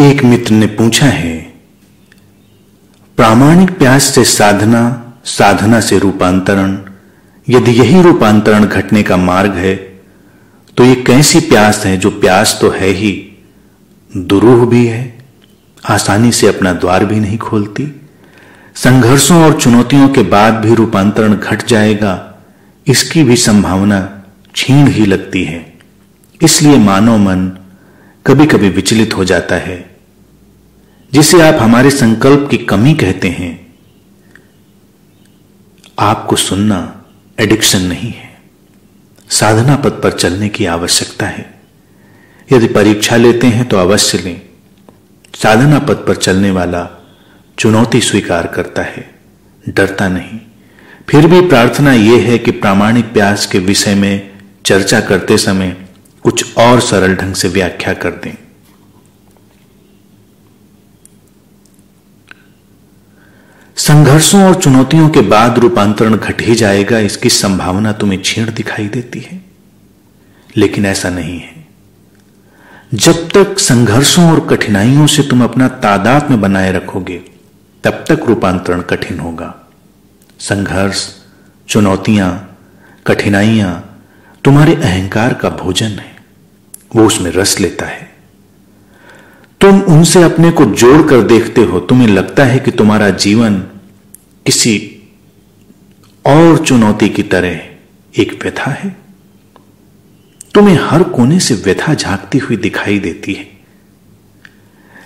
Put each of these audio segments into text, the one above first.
एक मित्र ने पूछा है, प्रामाणिक प्यास से साधना साधना से रूपांतरण, यदि यही रूपांतरण घटने का मार्ग है तो ये कैसी प्यास है जो प्यास तो है ही, दुरूह भी है, आसानी से अपना द्वार भी नहीं खोलती, संघर्षों और चुनौतियों के बाद भी रूपांतरण घट जाएगा, इसकी भी संभावना छीण ही लगती है, इसलिए मानव मन कभी कभी विचलित हो जाता है। जिसे आप हमारे संकल्प की कमी कहते हैं, आपको सुनना एडिक्शन नहीं है। साधना पद पर चलने की आवश्यकता है। यदि परीक्षा लेते हैं तो अवश्य लें। साधना पद पर चलने वाला चुनौती स्वीकार करता है, डरता नहीं। फिर भी प्रार्थना यह है कि प्रामाणिक प्यास के विषय में चर्चा करते समय कुछ और सरल ढंग से व्याख्या कर दें। संघर्षों और चुनौतियों के बाद रूपांतरण घट ही जाएगा, इसकी संभावना तुम्हें छीण दिखाई देती है। लेकिन ऐसा नहीं है। जब तक संघर्षों और कठिनाइयों से तुम अपना तादाद में बनाए रखोगे, तब तक रूपांतरण कठिन होगा। संघर्ष, चुनौतियाँ, कठिनाइयाँ तुम्हारे अहंकार का भोजन है। वो उसमें रस लेता है। तुम उनसे अपने को जोड़कर देखते हो। तुम्हें लगता है कि तुम्हारा जीवन किसी और चुनौती की तरह एक व्यथा है। तुम्हें हर कोने से व्यथा झांकती हुई दिखाई देती है।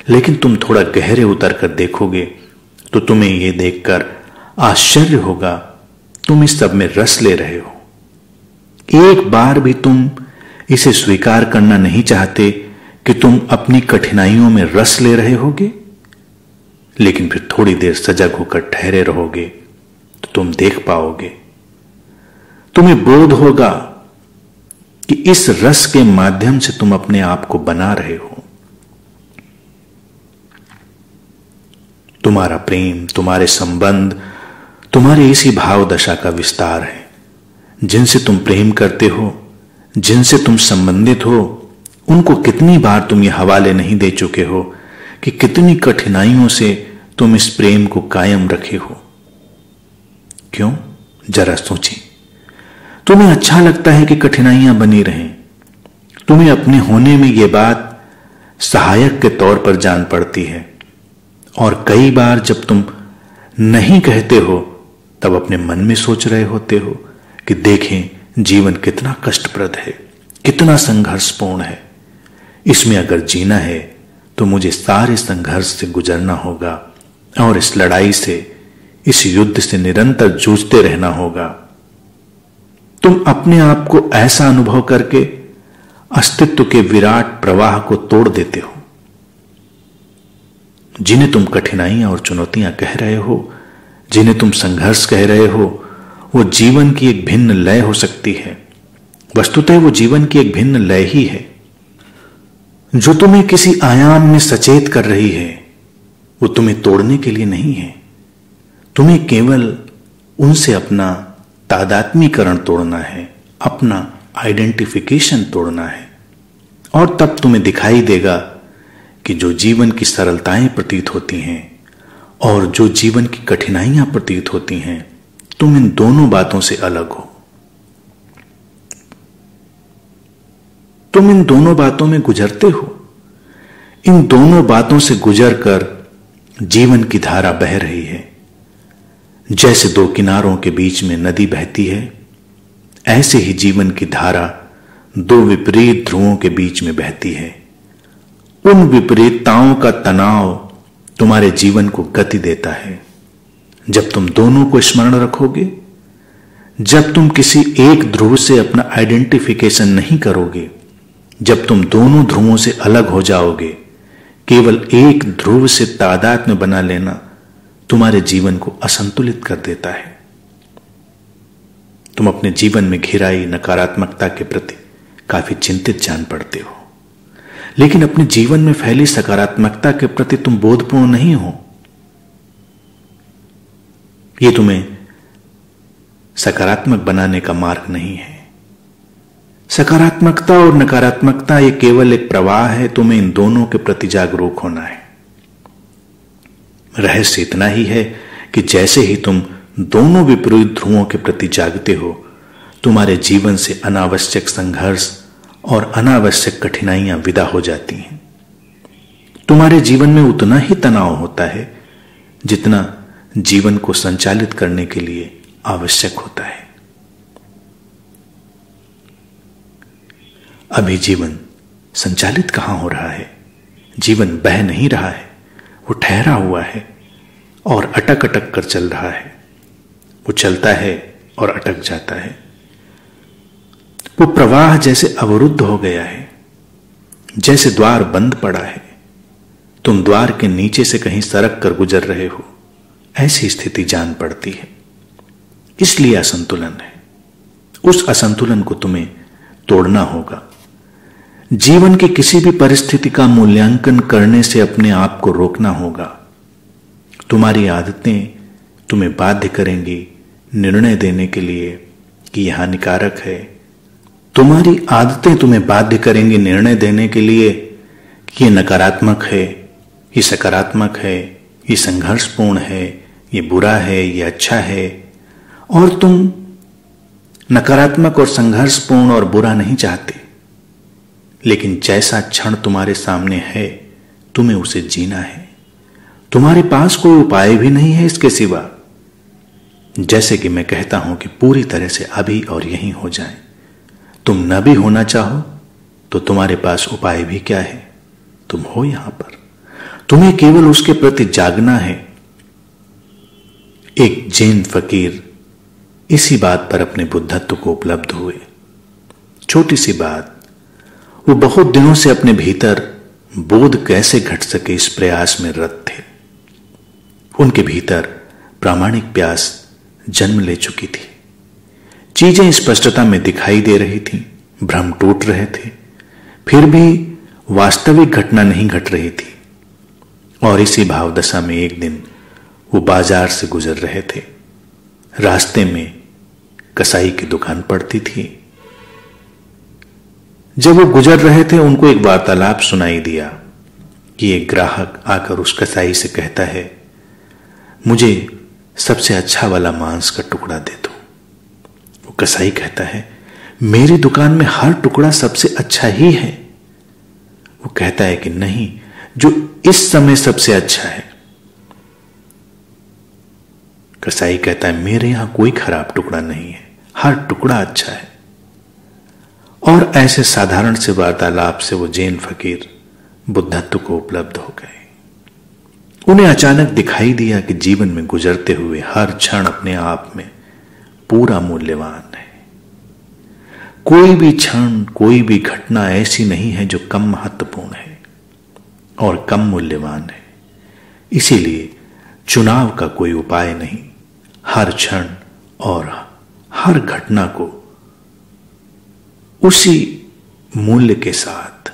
लेकिन तुम थोड़ा गहरे उतर कर देखोगे तो तुम्हें यह देखकर आश्चर्य होगा, तुम इस सब में रस ले रहे हो। एक बार भी तुम इसे स्वीकार करना नहीं चाहते कि तुम अपनी कठिनाइयों में रस ले रहे होगे। लेकिन फिर थोड़ी देर सजग होकर ठहरे रहोगे तो तुम देख पाओगे। तुम्हें बोध होगा कि इस रस के माध्यम से तुम अपने आप को बना रहे हो। तुम्हारा प्रेम, तुम्हारे संबंध, तुम्हारे इसी भाव दशा का विस्तार है। जिनसे तुम प्रेम करते हो, जिनसे तुम संबंधित हो, उनको कितनी बार तुम ये हवाले नहीं दे चुके हो कि कितनी कठिनाइयों से तुम इस प्रेम को कायम रखे हो। क्यों? जरा सोचें। तुम्हें अच्छा लगता है कि कठिनाइयाँ बनी रहें। तुम्हें अपने होने में यह बात सहायक के तौर पर जान पड़ती है। और कई बार जब तुम नहीं कहते हो, तब अपने मन में सोच रहे होते हो कि देखें, जीवन कितना कष्टप्रद है, कितना संघर्षपूर्ण है। इसमें अगर जीना है तो मुझे सारे संघर्ष से गुजरना होगा। और इस लड़ाई से, इस युद्ध से निरंतर जूझते रहना होगा। तुम अपने आप को ऐसा अनुभव करके अस्तित्व के विराट प्रवाह को तोड़ देते हो, जिन्हें तुम कठिनाइयाँ और चुनौतियाँ कह रहे हो, जिन्हें तुम संघर्ष कह रहे हो, वो जीवन की एक भिन्न लय हो सकती है। वस्तुतः वो जीवन की एक भिन्न लय ही है, जो तुम्हें किसी आयाम में सचेत कर रही है। वो तुम्हें तोड़ने के लिए नहीं है। तुम्हें केवल उनसे अपना तादात्मीकरण तोड़ना है, अपना आइडेंटिफिकेशन तोड़ना है। और तब तुम्हें दिखाई देगा कि जो जीवन की सरलताएँ प्रतीत होती हैं और जो जीवन की कठिनाइयाँ प्रतीत होती हैं, तुम इन दोनों बातों से अलग हो। तुम इन दोनों बातों में गुजरते हो। इन दोनों बातों से गुजरकर जीवन की धारा बह रही है। जैसे दो किनारों के बीच में नदी बहती है, ऐसे ही जीवन की धारा दो विपरीत ध्रुवों के बीच में बहती है। उन विपरीतताओं का तनाव तुम्हारे जीवन को गति देता है। जब तुम दोनों को स्मरण रखोगे, जब तुम किसी एक ध्रुव से अपना आइडेंटिफिकेशन नहीं करोगे, जब तुम दोनों ध्रुवों से अलग हो जाओगे केवल एक ध्रुव से तादाद में बना लेना तुम्हारे जीवन को असंतुलित कर देता है। तुम अपने जीवन में घिराई नकारात्मकता के प्रति काफ़ी चिंतित जान पड़ते हो। लेकिन अपने जीवन में फैली सकारात्मकता के प्रति तुम बोधपूर्ण नहीं हो। यह तुम्हें सकारात्मक बनाने का मार्ग नहीं है। सकारात्मकता और नकारात्मकता ये केवल एक प्रवाह है, तुम्हें इन दोनों के प्रति जागरूक होना है। रहस्य इतना ही है कि जैसे ही तुम दोनों विपरीत ध्रुवों के प्रति जागते हो, तुम्हारे जीवन से अनावश्यक संघर्ष और अनावश्यक कठिनाइयाँ विदा हो जाती हैं। तुम्हारे जीवन में उतना ही तनाव होता है जितना जीवन को संचालित करने के लिए आवश्यक होता है। अभी जीवन संचालित कहाँ हो रहा है? जीवन बह नहीं रहा है, वो ठहरा हुआ है और अटक अटक कर चल रहा है। वो चलता है और अटक जाता है। वो प्रवाह जैसे अवरुद्ध हो गया है, जैसे द्वार बंद पड़ा है। तुम द्वार के नीचे से कहीं सरक कर गुजर रहे हो, ऐसी स्थिति जान पड़ती है। इसलिए असंतुलन है। उस असंतुलन को तुम्हें तोड़ना होगा। जीवन की किसी भी परिस्थिति का मूल्यांकन करने से अपने आप को रोकना होगा। तुम्हारी आदतें तुम्हें बाध्य करेंगी निर्णय देने के लिए कि यह हानिकारक है। तुम्हारी आदतें तुम्हें बाध्य करेंगी निर्णय देने के लिए कि यह नकारात्मक है, ये सकारात्मक है, ये संघर्षपूर्ण है, ये बुरा है, ये अच्छा है। और तुम नकारात्मक और संघर्षपूर्ण और बुरा नहीं चाहते। लेकिन जैसा क्षण तुम्हारे सामने है, तुम्हें उसे जीना है। तुम्हारे पास कोई उपाय भी नहीं है इसके सिवा। जैसे कि मैं कहता हूँ कि पूरी तरह से अभी और यहीं हो जाए। तुम न भी होना चाहो तो तुम्हारे पास उपाय भी क्या है? तुम हो यहाँ पर। तुम्हें केवल उसके प्रति जागना है। एक जैन फकीर इसी बात पर अपने बुद्धत्व को उपलब्ध हुए। छोटी सी बात वो बहुत दिनों से अपने भीतर बोध कैसे घट सके इस प्रयास में रत थे। उनके भीतर प्रामाणिक प्यास जन्म ले चुकी थी। चीज़ें स्पष्टता में दिखाई दे रही थी, भ्रम टूट रहे थे। फिर भी वास्तविक घटना नहीं घट रही थी। और इसी भावदशा में एक दिन वो बाज़ार से गुजर रहे थे। रास्ते में कसाई की दुकान पड़ती थी। जब वो गुजर रहे थे, उनको एक वार्तालाप सुनाई दिया कि एक ग्राहक आकर उस कसाई से कहता है, मुझे सबसे अच्छा वाला मांस का टुकड़ा दे दो। वो कसाई कहता है, मेरी दुकान में हर टुकड़ा सबसे अच्छा ही है। वो कहता है कि नहीं, जो इस समय सबसे अच्छा है। कसाई कहता है, मेरे यहाँ कोई खराब टुकड़ा नहीं है, हर टुकड़ा अच्छा है। और ऐसे साधारण से वार्तालाप से वो जैन फकीर बुद्धत्व को उपलब्ध हो गए। उन्हें अचानक दिखाई दिया कि जीवन में गुजरते हुए हर क्षण अपने आप में पूरा मूल्यवान है। कोई भी क्षण, कोई भी घटना ऐसी नहीं है जो कम महत्वपूर्ण है और कम मूल्यवान है। इसीलिए चुनाव का कोई उपाय नहीं। हर क्षण और हर घटना को उसी मूल्य के साथ,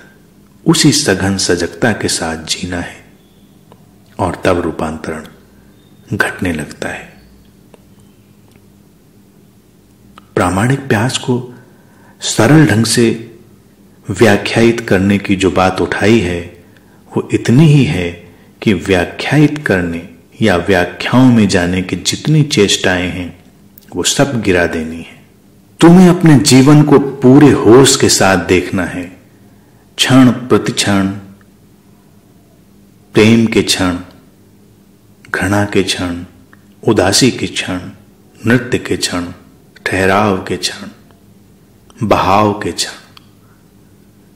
उसी सघन सजगता के साथ जीना है और तब रूपांतरण घटने लगता है। प्रामाणिक प्यास को सरल ढंग से व्याख्यायित करने की जो बात उठाई है, वो इतनी ही है कि व्याख्यायित करने या व्याख्याओं में जाने की जितनी चेष्टाएँ हैं, वो सब गिरा देनी है। तुम्हें अपने जीवन को पूरे होश के साथ देखना है। क्षण प्रतिक्षण प्रेम के क्षण, घृणा के क्षण, उदासी के क्षण, नृत्य के क्षण, ठहराव के क्षण, बहाव के क्षण,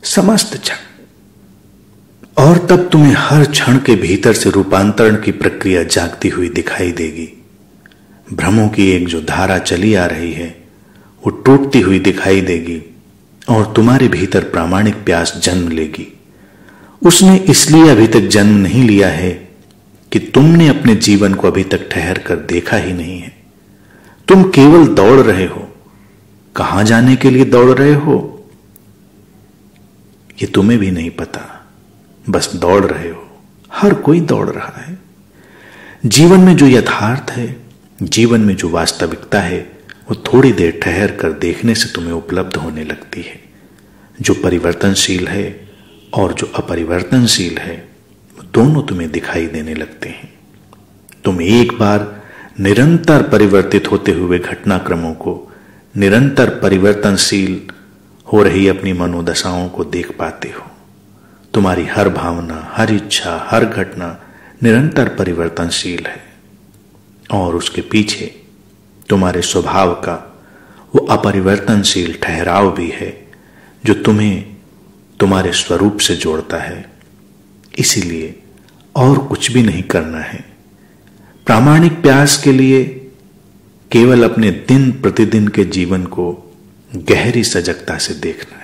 समस्त क्षण। और तब तुम्हें हर क्षण के भीतर से रूपांतरण की प्रक्रिया जागती हुई दिखाई देगी। भ्रमों की एक जो धारा चली आ रही है वो टूटती हुई दिखाई देगी और तुम्हारे भीतर प्रामाणिक प्यास जन्म लेगी। उसने इसलिए अभी तक जन्म नहीं लिया है कि तुमने अपने जीवन को अभी तक ठहर कर देखा ही नहीं है। तुम केवल दौड़ रहे हो। कहाँ जाने के लिए दौड़ रहे हो? ये तुम्हें भी नहीं पता। बस दौड़ रहे हो। हर कोई दौड़ रहा है। जीवन में जो यथार्थ है, जीवन में जो वास्तविकता है वो थोड़ी देर ठहर कर देखने से तुम्हें उपलब्ध होने लगती है। जो परिवर्तनशील है और जो अपरिवर्तनशील है दोनों तुम्हें दिखाई देने लगते हैं। तुम एक बार निरंतर परिवर्तित होते हुए घटनाक्रमों को, निरंतर परिवर्तनशील हो रही अपनी मनोदशाओं को देख पाते हो। तुम्हारी हर भावना, हर इच्छा, हर घटना निरंतर परिवर्तनशील है और उसके पीछे तुम्हारे स्वभाव का वो अपरिवर्तनशील ठहराव भी है, जो तुम्हें तुम्हारे स्वरूप से जोड़ता है। इसीलिए और कुछ भी नहीं करना है। प्रामाणिक प्यास के लिए केवल अपने दिन प्रतिदिन के जीवन को गहरी सजगता से देखना है।